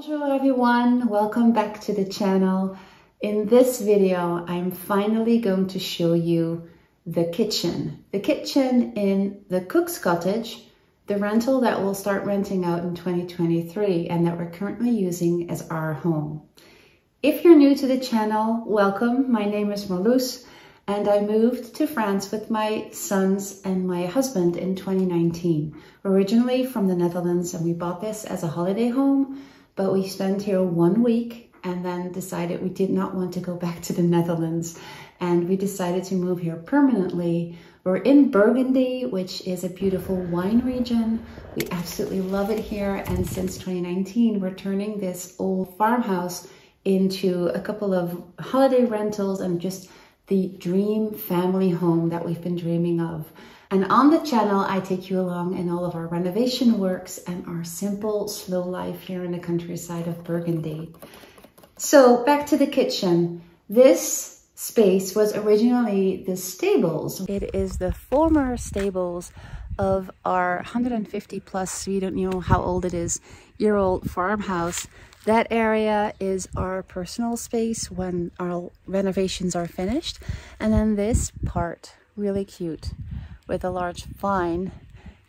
Bonjour everyone, welcome back to the channel. In this video, I'm finally going to show you the kitchen. The kitchen in the Cook's Cottage, the rental that we'll start renting out in 2023 and that we're currently using as our home. If you're new to the channel, welcome. My name is Marloes and I moved to France with my sons and my husband in 2019. Originally from the Netherlands and we bought this as a holiday home, but we spent here one week and then decided we did not want to go back to the Netherlands and we decided to move here permanently. We're in Burgundy, which is a beautiful wine region. We absolutely love it here and since 2019 we're turning this old farmhouse into a couple of holiday rentals and just the dream family home that we've been dreaming of. And on the channel, I take you along in all of our renovation works and our simple, slow life here in the countryside of Burgundy. So back to the kitchen. This space was originally the stables. It is the former stables of our 150 plus, we don't know how old it is, year old farmhouse that area is our personal space when our renovations are finished. And then this part, really cute, with a large vine,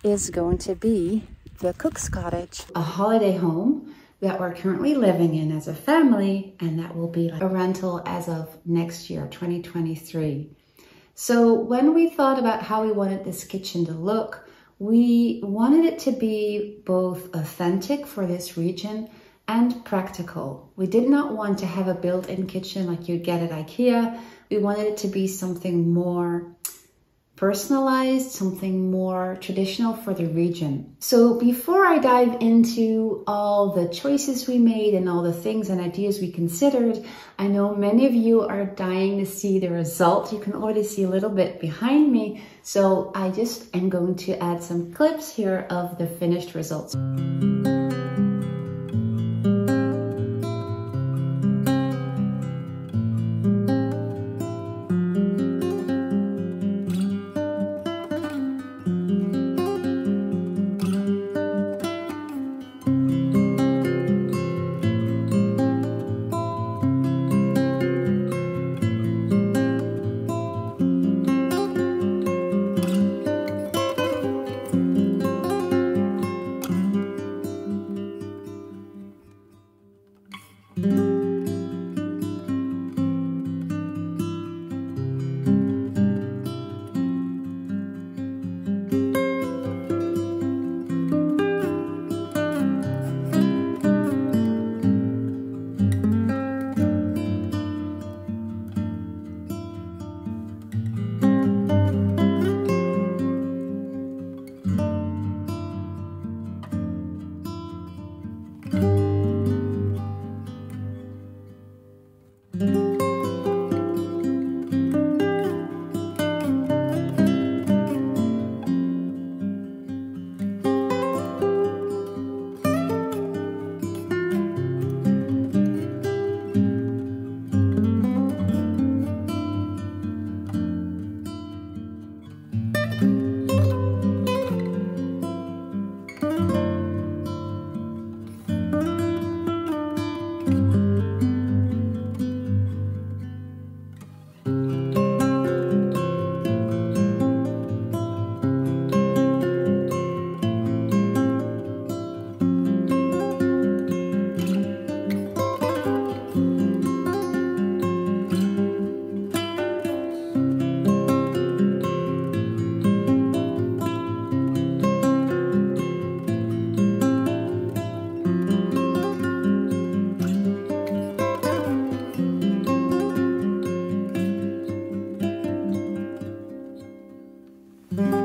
is going to be the cook's cottage. A holiday home that we're currently living in as a family and that will be a rental as of next year, 2023. So when we thought about how we wanted this kitchen to look, we wanted it to be both authentic for this region and practical. We did not want to have a built-in kitchen like you'd get at Ikea. We wanted it to be something more personalized, something more traditional for the region. So before I dive into all the choices we made and all the things and ideas we considered, I know many of you are dying to see the result. You can already see a little bit behind me. So I just am going to add some clips here of the finished results. Mm-hmm.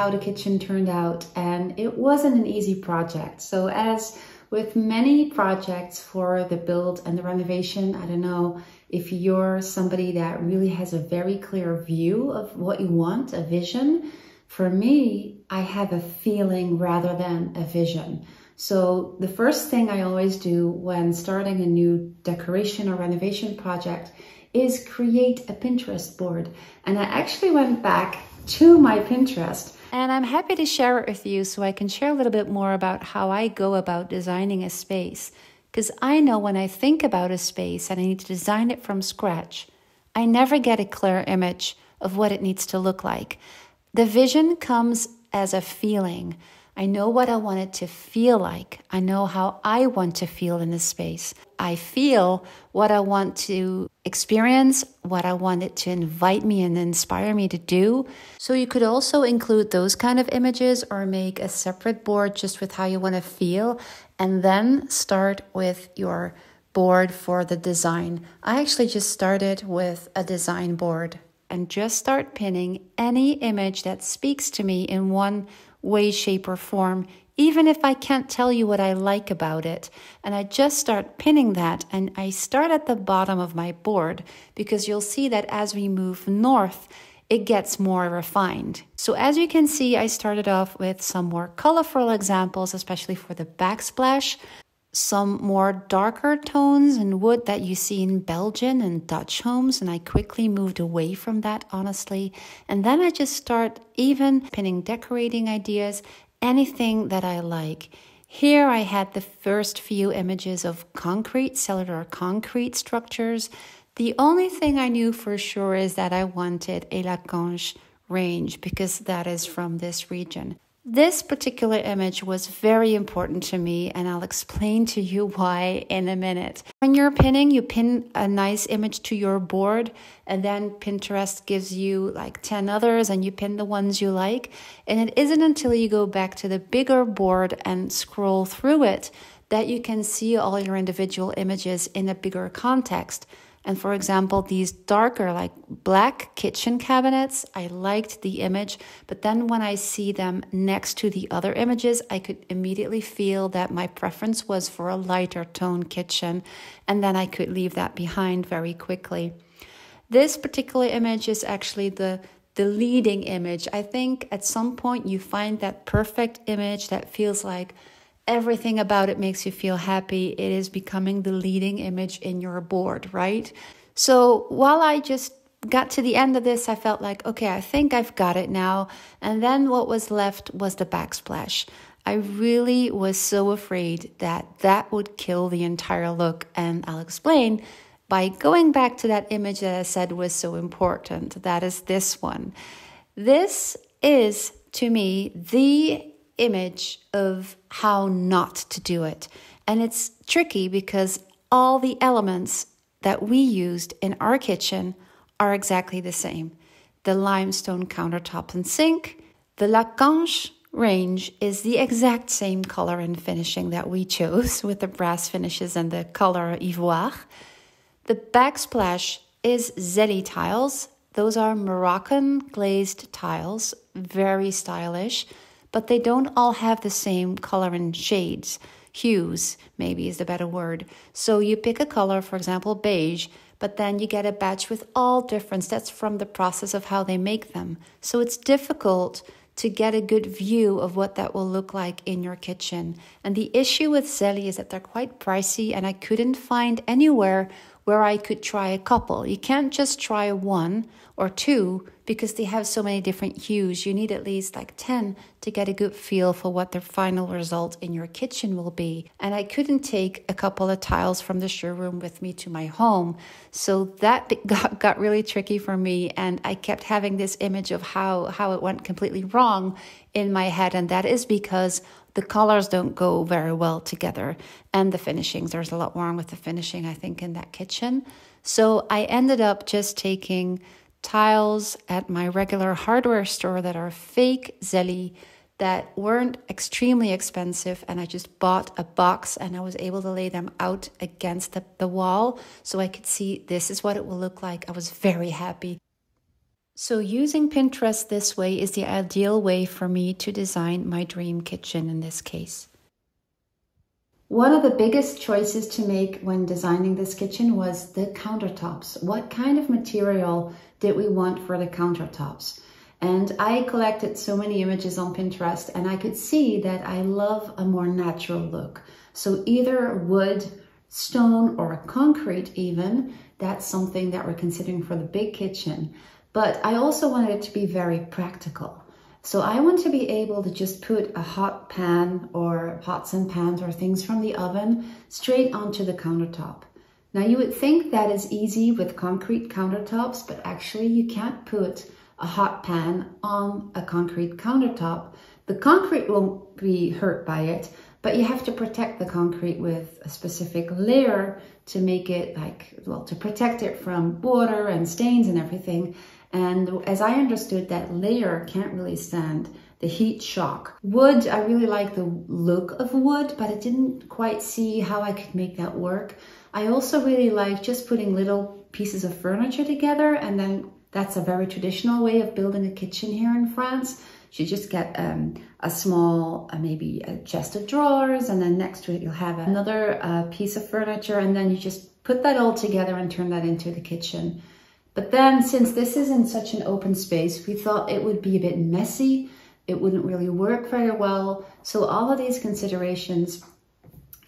How the kitchen turned out and it wasn't an easy project. So as with many projects for the build and the renovation, I don't know if you're somebody that really has a very clear view of what you want, a vision. For me, I have a feeling rather than a vision. So the first thing I always do when starting a new decoration or renovation project is create a Pinterest board. And I actually went back to my Pinterest. And I'm happy to share it with you so I can share a little bit more about how I go about designing a space. Because I know when I think about a space and I need to design it from scratch, I never get a clear image of what it needs to look like. The vision comes as a feeling. I know what I want it to feel like. I know how I want to feel in this space. I feel what I want to experience, what I want it to invite me and inspire me to do. So you could also include those kind of images or make a separate board just with how you want to feel and then start with your board for the design. I actually just started with a design board and just start pinning any image that speaks to me in one way, shape, or form, even if I can't tell you what I like about it. And I just start pinning that, and I start at the bottom of my board because you'll see that as we move north, it gets more refined. So as you can see, I started off with some more colorful examples, especially for the backsplash some more darker tones and wood that you see in Belgian and Dutch homes, and I quickly moved away from that, honestly. And then I just start even pinning decorating ideas, anything that I like. Here I had the first few images of concrete, cellular concrete structures. The only thing I knew for sure is that I wanted a Lacanche range because that is from this region. This particular image was very important to me, and I'll explain to you why in a minute. When you're pinning, you pin a nice image to your board, and then Pinterest gives you like 10 others, and you pin the ones you like. And it isn't until you go back to the bigger board and scroll through it that you can see all your individual images in a bigger context. And for example, these darker, like black kitchen cabinets, I liked the image. But then when I see them next to the other images, I could immediately feel that my preference was for a lighter tone kitchen. And then I could leave that behind very quickly. This particular image is actually the the leading image. I think at some point you find that perfect image that feels like everything about it makes you feel happy. It is becoming the leading image in your board, right? So while I just got to the end of this, I felt like, okay, I think I've got it now. And then what was left was the backsplash. I really was so afraid that that would kill the entire look. And I'll explain by going back to that image that I said was so important. That is this one. This is, to me, the image of how not to do it. And it's tricky because all the elements that we used in our kitchen are exactly the same. The limestone countertop and sink, the Lacanche range is the exact same color and finishing that we chose with the brass finishes and the color ivoire. The backsplash is Zellige tiles. Those are Moroccan glazed tiles, very stylish but they don't all have the same color and shades. Hues, maybe is the better word. So you pick a color, for example, beige, but then you get a batch with all difference. That's from the process of how they make them. So it's difficult to get a good view of what that will look like in your kitchen. And the issue with Zellige is that they're quite pricey, and I couldn't find anywhere where I could try a couple. You can't just try one or two because they have so many different hues. You need at least like 10 to get a good feel for what the final result in your kitchen will be. And I couldn't take a couple of tiles from the showroom with me to my home. So that got, got really tricky for me. And I kept having this image of how, how it went completely wrong in my head. And that is because the colors don't go very well together and the finishings there's a lot wrong with the finishing i think in that kitchen. So i ended up just taking tiles at my regular hardware store that are fake zellige that weren't extremely expensive and i just bought a box and i was able to lay them out against the, the wall so i could see this is what it will look like. I was very happy So using Pinterest this way is the ideal way for me to design my dream kitchen in this case. One of the biggest choices to make when designing this kitchen was the countertops. What kind of material did we want for the countertops? And I collected so many images on Pinterest and I could see that I love a more natural look. So either wood, stone or concrete even, that's something that we're considering for the big kitchen. But I also wanted it to be very practical. So I want to be able to just put a hot pan or pots and pans or things from the oven straight onto the countertop. Now you would think that is easy with concrete countertops, but actually you can't put a hot pan on a concrete countertop. The concrete won't be hurt by it, but you have to protect the concrete with a specific layer to make it like, well, to protect it from water and stains and everything. And as I understood, that layer can't really stand the heat shock. Wood, I really like the look of wood, but I didn't quite see how I could make that work. I also really like just putting little pieces of furniture together and then that's a very traditional way of building a kitchen here in France. You just get um, a small, uh, maybe a chest of drawers, and then next to it you'll have another uh, piece of furniture, and then you just put that all together and turn that into the kitchen. But then since this is in such an open space, we thought it would be a bit messy. It wouldn't really work very well. So all of these considerations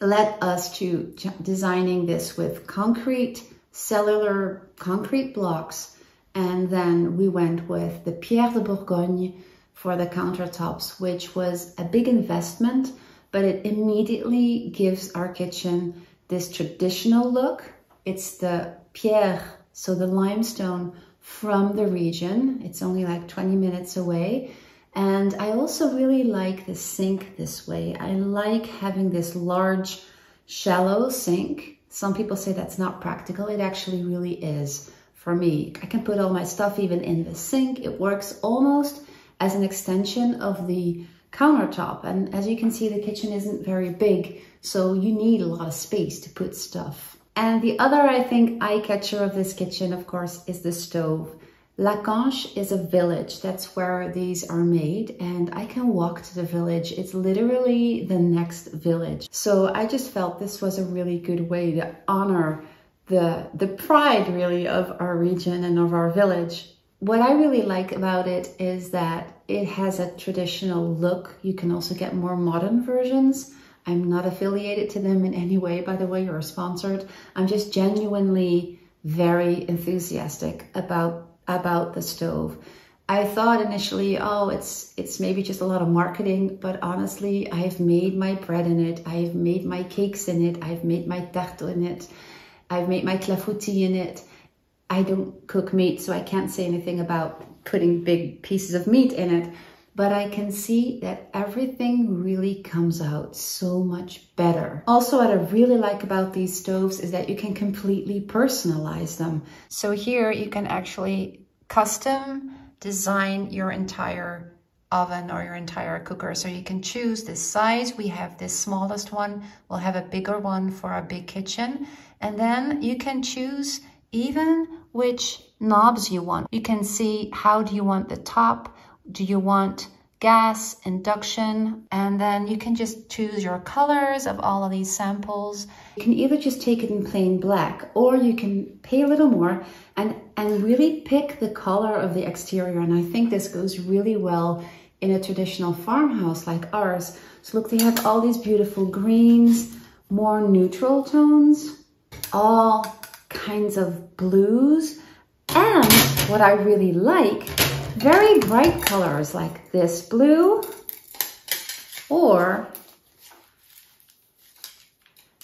led us to designing this with concrete, cellular concrete blocks. And then we went with the Pierre de Bourgogne for the countertops, which was a big investment, but it immediately gives our kitchen this traditional look. It's the Pierre so the limestone from the region, it's only like 20 minutes away. And I also really like the sink this way. I like having this large, shallow sink. Some people say that's not practical. It actually really is for me. I can put all my stuff even in the sink. It works almost as an extension of the countertop. And as you can see, the kitchen isn't very big, so you need a lot of space to put stuff. And the other, I think, eye catcher of this kitchen, of course, is the stove. Lacanche is a village. That's where these are made. And I can walk to the village. It's literally the next village. So I just felt this was a really good way to honor the, the pride really of our region and of our village. What I really like about it is that it has a traditional look. You can also get more modern versions. I'm not affiliated to them in any way, by the way, or sponsored. I'm just genuinely very enthusiastic about about the stove. I thought initially, oh, it's it's maybe just a lot of marketing, but honestly, I've made my bread in it. I've made my cakes in it. I've made my tarte in it. I've made my clafoutis in it. I don't cook meat, so I can't say anything about putting big pieces of meat in it but I can see that everything really comes out so much better. Also, what I really like about these stoves is that you can completely personalize them. So here you can actually custom design your entire oven or your entire cooker. So you can choose the size. We have this smallest one. We'll have a bigger one for our big kitchen. And then you can choose even which knobs you want. You can see how do you want the top, do you want gas, induction, and then you can just choose your colors of all of these samples. You can either just take it in plain black or you can pay a little more and, and really pick the color of the exterior. And I think this goes really well in a traditional farmhouse like ours. So look, they have all these beautiful greens, more neutral tones, all kinds of blues. And what I really like very bright colors like this blue or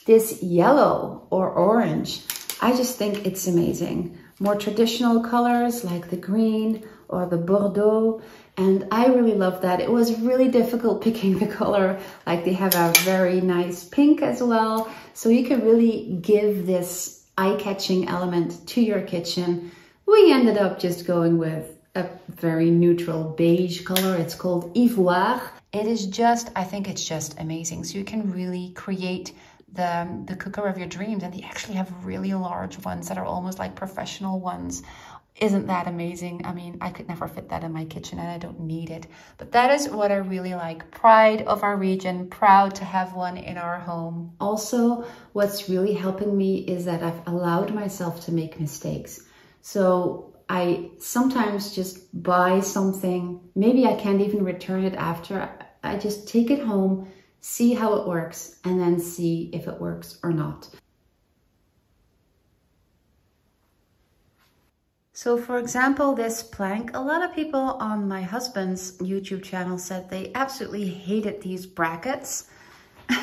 this yellow or orange. I just think it's amazing. More traditional colors like the green or the Bordeaux. And I really love that. It was really difficult picking the color. Like they have a very nice pink as well. So you can really give this eye-catching element to your kitchen. We ended up just going with a very neutral beige color. It's called Ivoire. It is just, I think it's just amazing. So you can really create the, the cooker of your dreams and they actually have really large ones that are almost like professional ones isn't that amazing? I mean, I could never fit that in my kitchen and I don't need it. But that is what I really like. Pride of our region, proud to have one in our home. Also, what's really helping me is that I've allowed myself to make mistakes. So I sometimes just buy something, maybe I can't even return it after. I just take it home, see how it works, and then see if it works or not. So for example, this plank, a lot of people on my husband's YouTube channel said they absolutely hated these brackets.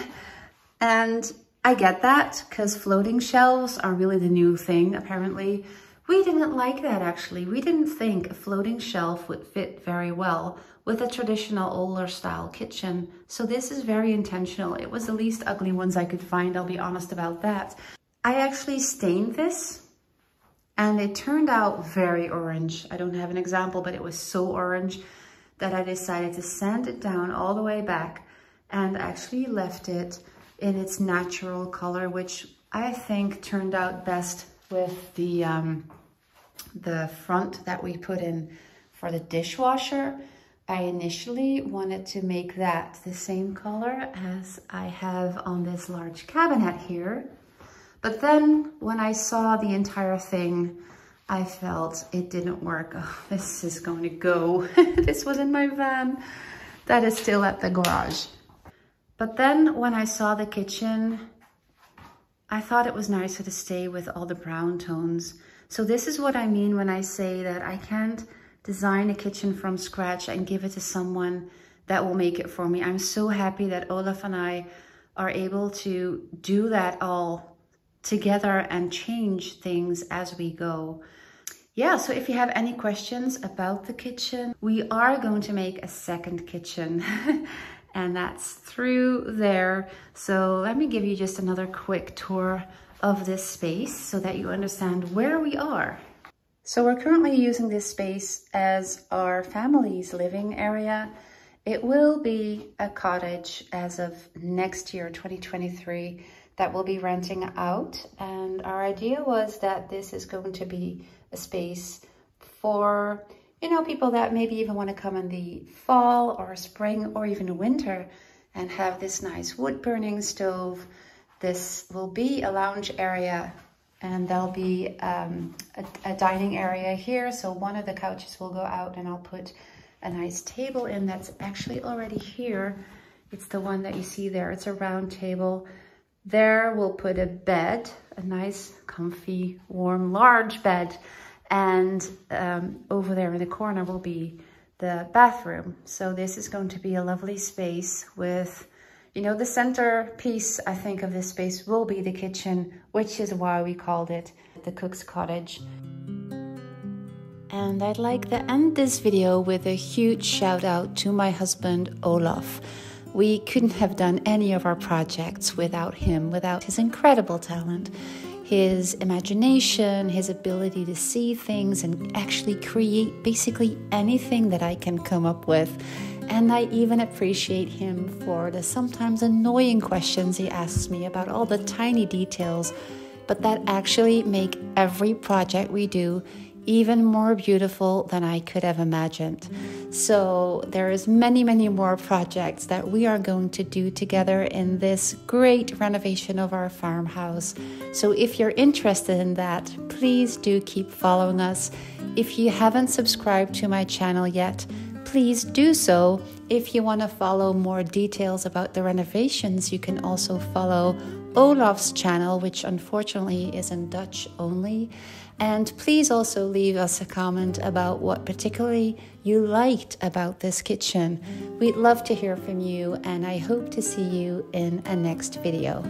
and I get that because floating shelves are really the new thing, apparently. We didn't like that actually. We didn't think a floating shelf would fit very well with a traditional older style kitchen. So this is very intentional. It was the least ugly ones I could find, I'll be honest about that. I actually stained this and it turned out very orange. I don't have an example, but it was so orange that I decided to sand it down all the way back and actually left it in its natural color, which I think turned out best with the, um, the front that we put in for the dishwasher. I initially wanted to make that the same color as I have on this large cabinet here. But then when I saw the entire thing, I felt it didn't work. Oh, this is going to go. this was in my van that is still at the garage. But then when I saw the kitchen, I thought it was nicer to stay with all the brown tones. So this is what I mean when I say that I can't design a kitchen from scratch and give it to someone that will make it for me. I'm so happy that Olav and I are able to do that all together and change things as we go. Yeah, so if you have any questions about the kitchen, we are going to make a second kitchen and that's through there. So let me give you just another quick tour of this space so that you understand where we are. So we're currently using this space as our family's living area. It will be a cottage as of next year, 2023 that we'll be renting out. And our idea was that this is going to be a space for, you know, people that maybe even want to come in the fall or spring or even winter and have this nice wood burning stove. This will be a lounge area and there'll be um, a, a dining area here. So one of the couches will go out and I'll put a nice table in that's actually already here. It's the one that you see there. It's a round table there we'll put a bed, a nice, comfy, warm, large bed. And um, over there in the corner will be the bathroom. So this is going to be a lovely space with, you know, the centerpiece, I think, of this space will be the kitchen, which is why we called it the cook's cottage. And I'd like to end this video with a huge shout out to my husband, Olav. We couldn't have done any of our projects without him, without his incredible talent, his imagination, his ability to see things and actually create basically anything that I can come up with. And I even appreciate him for the sometimes annoying questions he asks me about all the tiny details, but that actually make every project we do even more beautiful than I could have imagined. So there is many, many more projects that we are going to do together in this great renovation of our farmhouse. So if you're interested in that, please do keep following us. If you haven't subscribed to my channel yet, please do so. If you want to follow more details about the renovations, you can also follow Olav's channel, which unfortunately is in Dutch only. And please also leave us a comment about what particularly you liked about this kitchen. We'd love to hear from you, and I hope to see you in a next video.